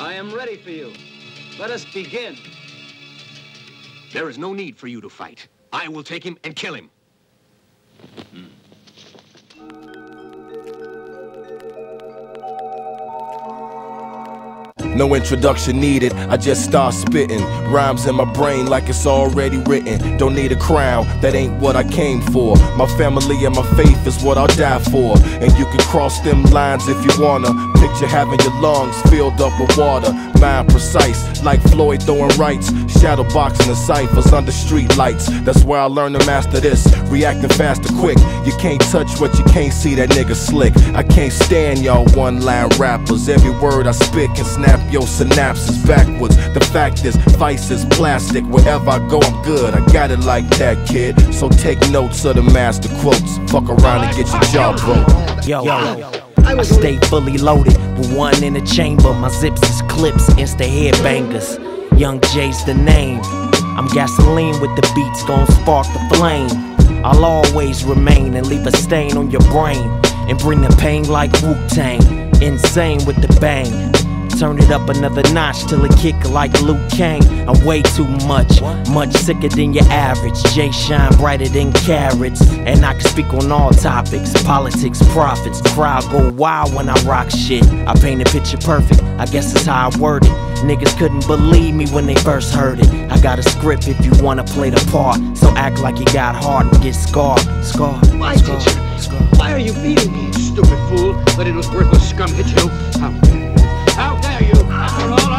I am ready for you. Let us begin. There is no need for you to fight. I will take him and kill him. Hmm. No introduction needed, I just start spitting. Rhymes in my brain like it's already written. Don't need a crown, that ain't what I came for. My family and my faith is what I'll die for. And you can cross them lines if you wanna. Picture having your lungs filled up with water. Mind precise, like Floyd throwing rights. Shadow boxing the ciphers under street lights. That's where I learned to master this. Reacting fast or quick. You can't touch what you can't see, that nigga slick. I can't stand y'all one line rappers. Every word I spit can snap your synapses backwards. The fact is, vice is plastic. Wherever I go, I'm good. I got it like that, kid. So take notes of the master quotes. Fuck around and get your jaw broke. Yo, yo. I stay fully loaded with one in the chamber. My zips is clips, insta headbangers. Young J's the name. I'm gasoline with the beats, gon' spark the flame. I'll always remain and leave a stain on your brain. And bring the pain like Wu Tang. Insane with the bang. Turn it up another notch till it kick like Liu Kang. I'm way too much, much sicker than your average. J shine brighter than carats, and I can speak on all topics, politics, profits. Crowd go wild when I rock shit. I paint a picture perfect. I guess that's how I word it. Niggas couldn't believe me when they first heard it. I got a script if you wanna play the part, so act like you got hard and get scarred. Scarred. Why did you? Why are you beating me, you stupid fool? But it was worthless scum hit you. How Rock